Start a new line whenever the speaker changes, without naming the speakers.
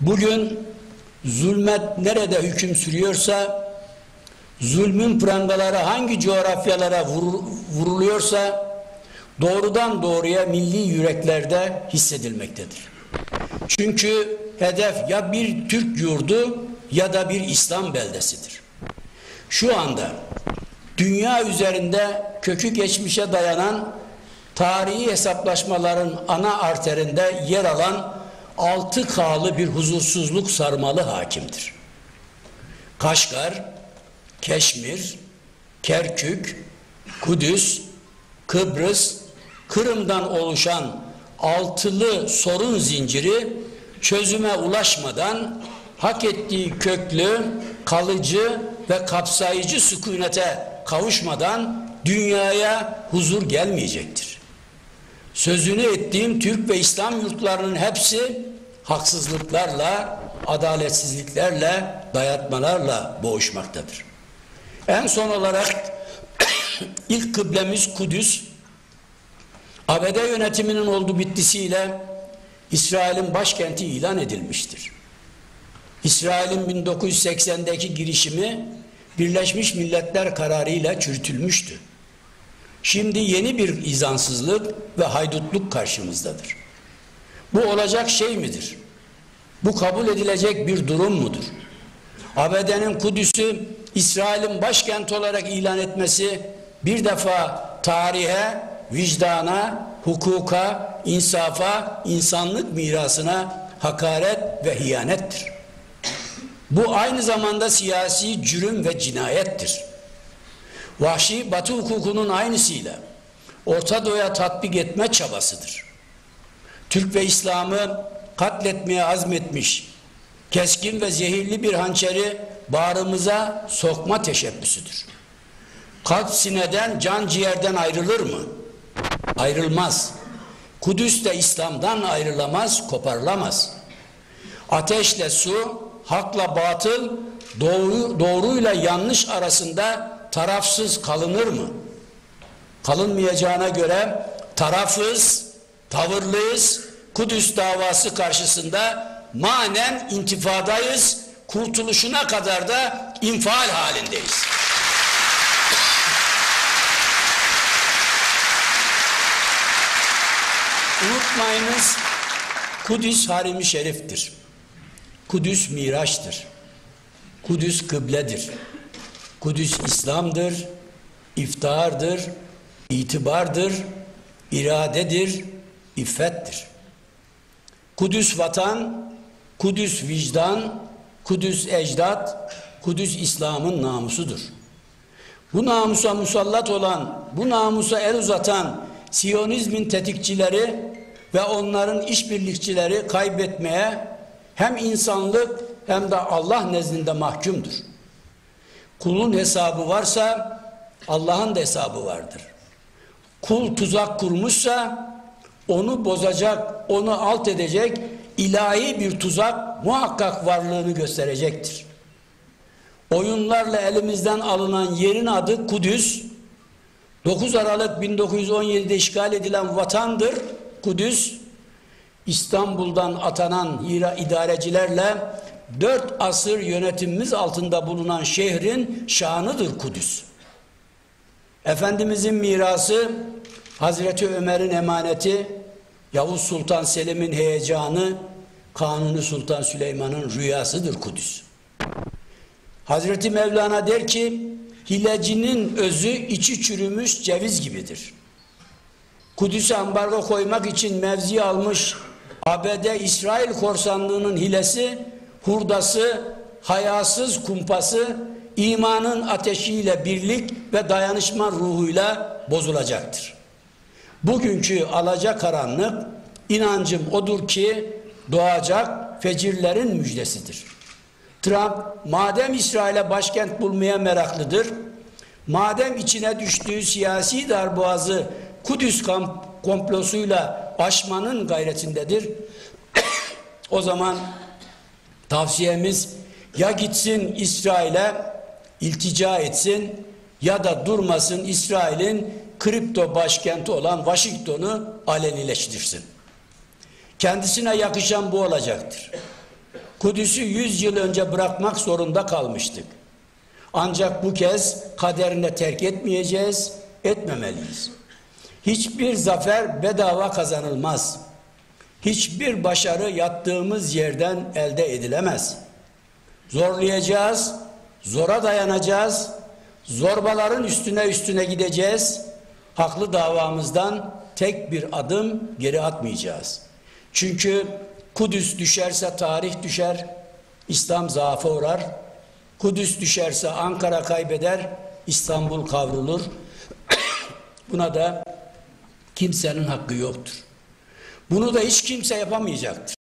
Bugün zulmet nerede hüküm sürüyorsa, zulmün prangaları hangi coğrafyalara vurul- vuruluyorsa, doğrudan doğruya milli yüreklerde hissedilmektedir. Çünkü hedef ya bir Türk yurdu ya da bir İslam beldesidir. Şu anda dünya üzerinde kökü geçmişe dayanan tarihi hesaplaşmaların ana arterinde yer alan altı kağlı bir huzursuzluk sarmalı hakimdir. Kaşgar, Keşmir, Kerkük, Kudüs, Kıbrıs, Kırım'dan oluşan altılı sorun zinciri çözüme ulaşmadan hak ettiği köklü, kalıcı ve kapsayıcı sükunete kavuşmadan dünyaya huzur gelmeyecektir. Sözünü ettiğim Türk ve İslam yurtlarının hepsi haksızlıklarla, adaletsizliklerle, dayatmalarla boğuşmaktadır. En son olarak ilk kıblemiz Kudüs, ABD yönetiminin olduğu bittisiyle İsrail'in başkenti ilan edilmiştir. İsrail'in 1980'deki girişimi Birleşmiş Milletler kararıyla çürütülmüştü. Şimdi yeni bir izansızlık ve haydutluk karşımızdadır. Bu olacak şey midir? Bu kabul edilecek bir durum mudur? ABD'nin Kudüs'ü İsrail'in başkenti olarak ilan etmesi bir defa tarihe, vicdana, hukuka, insafa, insanlık mirasına hakaret ve hiyanettir. Bu aynı zamanda siyasi cürüm ve cinayettir. Vahşi batı hukukunun aynısıyla Orta Doğu'ya tatbik etme çabasıdır. Türk ve İslam'ı katletmeye azmetmiş, keskin ve zehirli bir hançeri bağrımıza sokma teşebbüsüdür. Kalp sineden, can ciğerden ayrılır mı? Ayrılmaz. Kudüs de İslam'dan ayrılamaz, koparılamaz. Ateşle su, hakla batıl, doğru, doğruyla yanlış arasında tarafsız kalınır mı? Kalınmayacağına göre tarafız, tavırlıyız, Kudüs davası karşısında manen intifadayız, kurtuluşuna kadar da infial halindeyiz. Unutmayınız Kudüs harimi şeriftir. Kudüs miraçtır. Kudüs kıbledir. Kudüs İslam'dır, iftihardır, itibardır, iradedir, iffettir. Kudüs vatan, Kudüs vicdan, Kudüs ecdat, Kudüs İslam'ın namusudur. Bu namusa musallat olan, bu namusa el uzatan Siyonizmin tetikçileri ve onların işbirlikçileri kaybetmeye hem insanlık hem de Allah nezdinde mahkumdur. Kulun hesabı varsa Allah'ın da hesabı vardır. Kul tuzak kurmuşsa onu bozacak, onu alt edecek ilahi bir tuzak muhakkak varlığını gösterecektir. Oyunlarla elimizden alınan yerin adı Kudüs. 9 Aralık 1917'de işgal edilen vatandır Kudüs. İstanbul'dan atanan idarecilerle dört asır yönetimimiz altında bulunan şehrin şanıdır Kudüs. Efendimizin mirası, Hazreti Ömer'in emaneti, Yavuz Sultan Selim'in heyecanı, Kanuni Sultan Süleyman'ın rüyasıdır Kudüs. Hazreti Mevlana der ki, hilecinin özü içi çürümüş ceviz gibidir. Kudüs'e ambargo koymak için mevzi almış ABD İsrail korsanlığının hilesi, hurdası, hayasız kumpası imanın ateşiyle birlik ve dayanışma ruhuyla bozulacaktır. Bugünkü alacakaranlık inancım odur ki doğacak fecirlerin müjdesidir. Trump madem İsrail'e başkent bulmaya meraklıdır, madem içine düştüğü siyasi darboğazı Kudüs komplosuyla aşmanın gayretindedir, o zaman tavsiyemiz ya gitsin İsrail'e iltica etsin ya da durmasın İsrail'in kripto başkenti olan Washington'u alenileştirsin. Kendisine yakışan bu olacaktır. Kudüs'ü 100 yıl önce bırakmak zorunda kalmıştık. Ancak bu kez kaderine terk etmeyeceğiz, etmemeliyiz. Hiçbir zafer bedava kazanılmaz. Hiçbir başarı yattığımız yerden elde edilemez. Zorlayacağız, zora dayanacağız, zorbaların üstüne üstüne gideceğiz. Haklı davamızdan tek bir adım geri atmayacağız. Çünkü Kudüs düşerse tarih düşer, İslam zaafa uğrar. Kudüs düşerse Ankara kaybeder, İstanbul kavrulur. Buna da kimsenin hakkı yoktur. Bunu da hiç kimse yapamayacaktır.